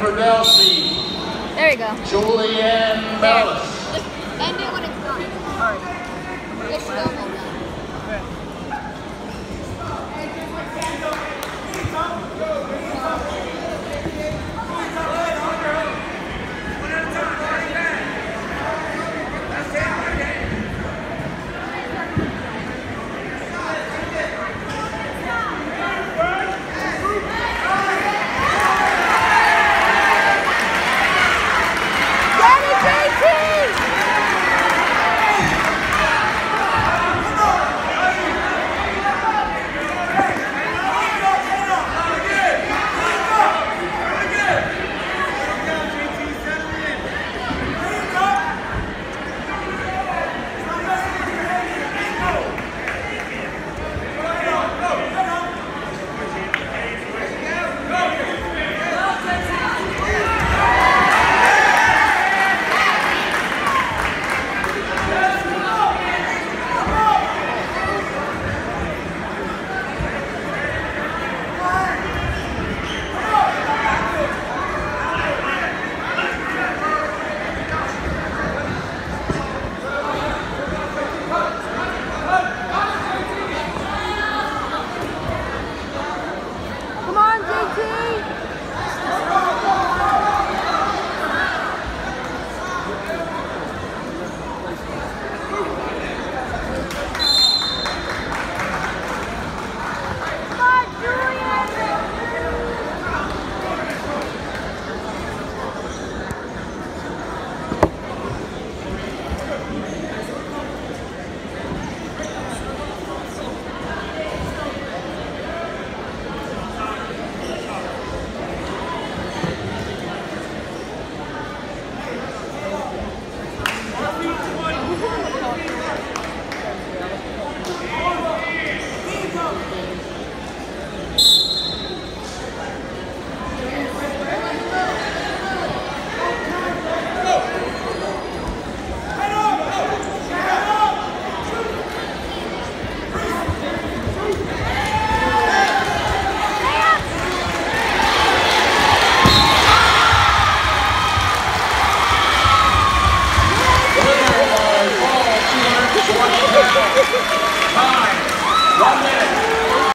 for Delcy. There you go. Julianne Bellis.